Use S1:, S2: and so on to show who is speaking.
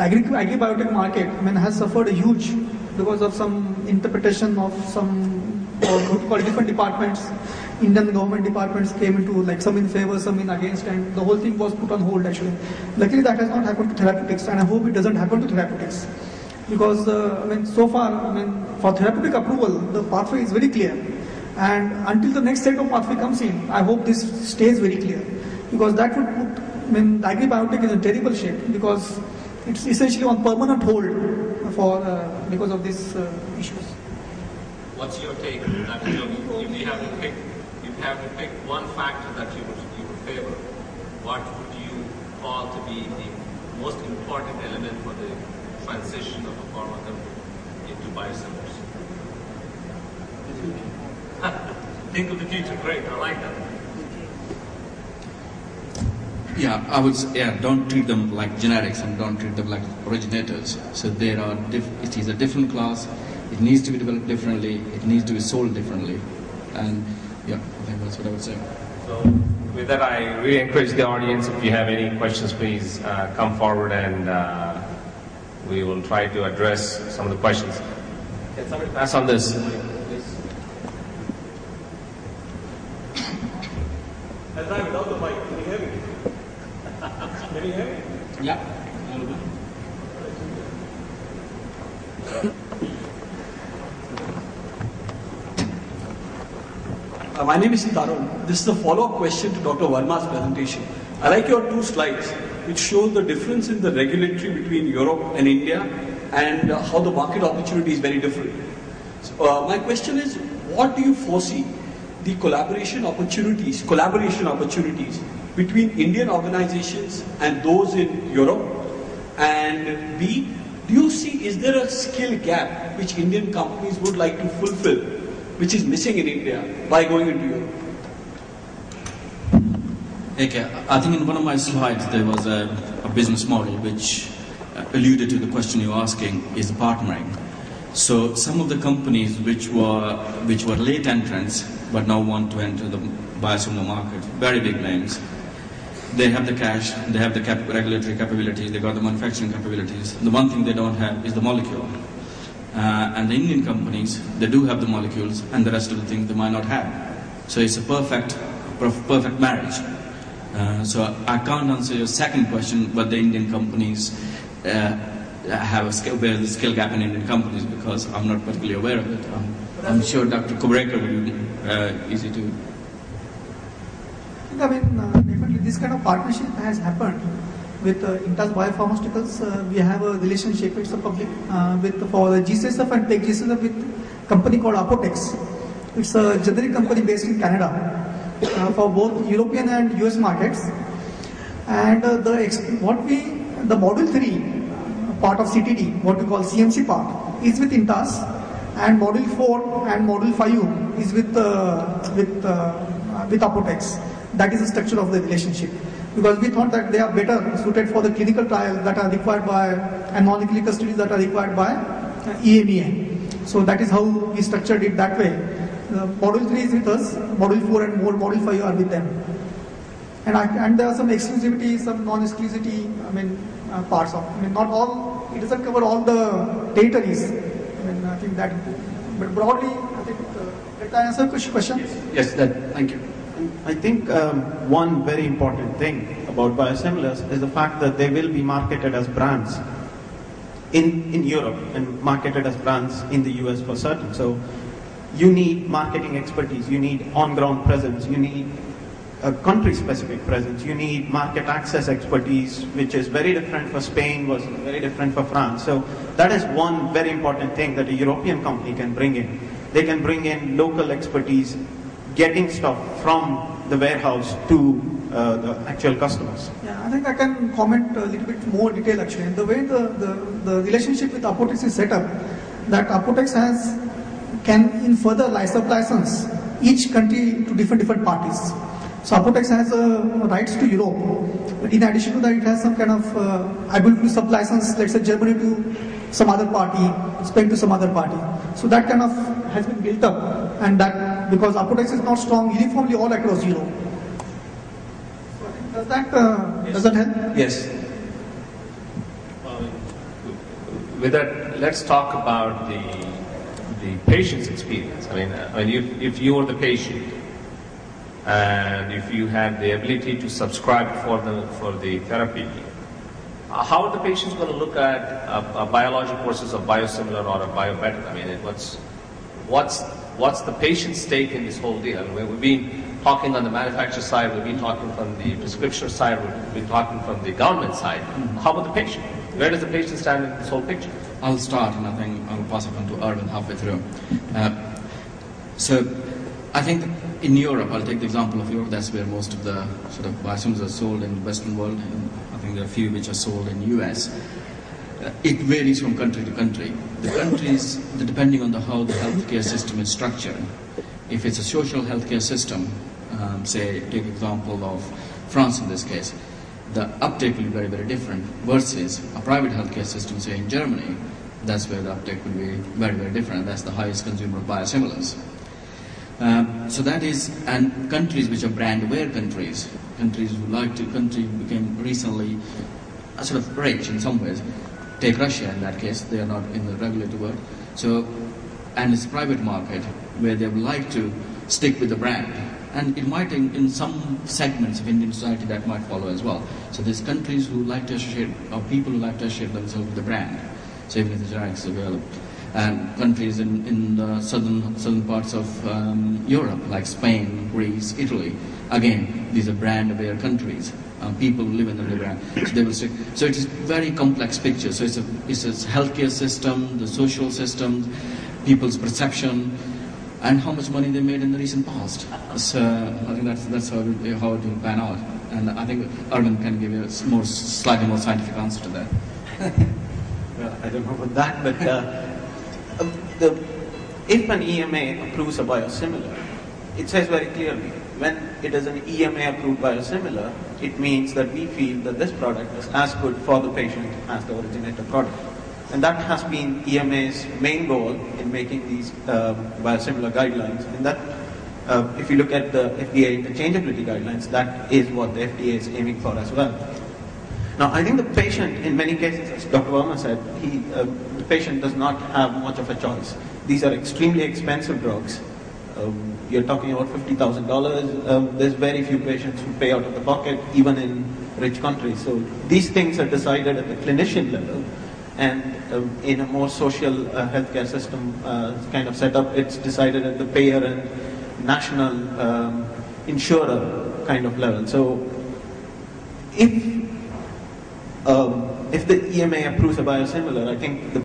S1: the agri agri-biotech market, I mean, has suffered a huge because of some interpretation of some or different departments. Indian government departments came into like some in favor, some in against, and the whole thing was put on hold actually. Luckily, that has not happened to therapeutics, and I hope it doesn't happen to therapeutics because uh, I mean, so far, I mean, for therapeutic approval, the pathway is very clear. And until the next set of pathway comes in, I hope this stays very clear because that would put I mean, agri-biotech in a terrible shape because it's essentially on permanent hold for uh, because of these uh, issues.
S2: What's your take? That you, if you have to pick, if you have to pick one factor that you would you would favor, what would you call to be the most important element for the transition of a pharma company into biosimilars? Think of the future. Great, I like that.
S3: Yeah, I would say, yeah, don't treat them like generics and don't treat them like originators. So there are, it is a different class, it needs to be developed differently, it needs to be sold differently. And yeah, I think that's what I would say.
S4: So with that, I really encourage the audience, if you have any questions, please uh, come forward and uh, we will try to address some of the questions. Can somebody pass on this? please?
S5: without the mic, can you hear me? Can you hear
S3: Yeah.
S5: Uh, my name is Tarun. This is a follow-up question to Dr. Verma's presentation. I like your two slides, which show the difference in the regulatory between Europe and India and uh, how the market opportunity is very different. So, uh, my question is, what do you foresee the collaboration opportunities, collaboration opportunities between Indian organizations and those in Europe? And B, do you see, is there a skill gap which Indian companies would like to fulfill, which is missing in India by going into Europe?
S3: Okay, I think in one of my slides there was a, a business model which uh, alluded to the question you're asking is partnering. So some of the companies which were which were late entrants but now want to enter the biosimilar market, very big names. They have the cash, they have the cap- regulatory capabilities, they got the manufacturing capabilities. The one thing they don't have is the molecule. Uh, and the Indian companies, they do have the molecules, and the rest of the things they might not have. So it's a perfect, perf- perfect marriage. Uh, so I can't answer your second question, but the Indian companies uh, have a skill, where the skill gap in Indian companies because I'm not particularly aware of it. I'm sure Dr. Kubrekar will be uh, easy to.
S1: I mean, this kind of partnership has happened with uh, Intas Biopharmaceuticals. Uh, we have a relationship, it's a public, uh, with for the GCSF and Tech GCSF with company called Apotex. It's a generic company based in Canada uh, for both European and US markets. And uh, the what we, the module 3 part of CTD, what we call CMC part, is with Intas and module 4 and module 5 is with, uh, with, uh, with Apotex. That is the structure of the relationship. Because we thought that they are better suited for the clinical trials that are required by, and non-clinical studies that are required by EMEA. So that is how we structured it that way. Uh, module 3 is with us, module 4 and more, module 5 are with them. And, I, and there are some exclusivity, some non-exclusivity, I mean, uh, parts of. I mean, not all, it doesn't cover all the territories. I mean, I think that, but broadly, I think, uh, did I answer your question?
S5: Yes, that, thank you.
S6: I think um, one very important thing about biosimilars is the fact that they will be marketed as brands in, in Europe and marketed as brands in the US for certain. So you need marketing expertise, you need on-ground presence, you need a country-specific presence, you need market access expertise, which is very different for Spain was very different for France. So that is one very important thing that a European company can bring in. They can bring in local expertise, getting stuff from the warehouse to uh, the actual customers.
S1: Yeah, I think I can comment a little bit more detail actually. And the way the, the, the relationship with Apotex is set up, that Apotex has can in further license license each country to different different parties. So Apotex has uh, rights to Europe. But in addition to that, it has some kind of uh, ability to sub-license, let's say Germany to some other party, Spain to some other party. So that kind of has been built up, and that because Apotex is not strong uniformly all across Europe. So I think does that uh, does that help?
S5: Yes.
S2: Um,
S4: with that, let's talk about the the patient's experience. I mean, I mean, if, if you were the patient and if you had the ability to subscribe for the for the therapy, uh, how are the patients going to look at a, a biologic versus a biosimilar or a biobetter? I mean, what's what's what's the patient's stake in this whole deal? We- We've been talking on the manufacturer side, we've been talking from the prescription side, we've been talking from the government side. How about the patient? Where does the patient stand in this whole picture?
S3: I'll start and I think I'll pass it on to Erwin halfway through. Uh, so I think in Europe, I'll take the example of Europe, that's where most of the sort of biosimilars are sold in the Western world, and I think there are a few which are sold in the US. Uh, it varies from country to country. The countries, depending on the, how the healthcare system is structured, if it's a social healthcare system, um, say, take example of France in this case, the uptake will be very, very different versus a private healthcare system, say in Germany, that's where the uptake will be very, very different. That's the highest consumer of biosimilars. Um, so that is, and countries which are brand aware countries, countries who like to, country became recently uh, sort of rich in some ways. Take Russia in that case, they are not in the regulated world. So, and it's private market where they would like to stick with the brand. And it might, in, in some segments of Indian society, that might follow as well. So there's countries who like to associate, or people who like to associate themselves with the brand. So even if the generics available and countries in, in the southern, southern parts of um, Europe, like Spain, Greece, Italy. Again, these are brand aware countries. Um, people live in the brand. So, they will say, so it is very complex picture. So it's a, it's a healthcare system, the social system, people's perception, and how much money they made in the recent past. So I think that's, that's how, it, how it will pan out. And I think Arvind can give you a more, slightly more scientific answer to that.
S6: Well, I don't know about that, but uh, um, the, if an EMA approves a biosimilar, it says very clearly, when it is an EMA approved biosimilar, it means that we feel that this product is as good for the patient as the originator product. And that has been EMA's main goal in making these um, biosimilar guidelines. And that, uh, if you look at the FDA interchangeability guidelines, that is what the FDA is aiming for as well. Now, I think the patient, in many cases, as Dr. Verma said, he, uh, patient does not have much of a choice. These are extremely expensive drugs. Um, you're talking about $50,000. Um, there's very few patients who pay out of the pocket, even in rich countries. So these things are decided at the clinician level. And um, in a more social uh, healthcare system uh, kind of setup, it's decided at the payer and national um, insurer kind of level. So if um, if the EMA approves a biosimilar, I think the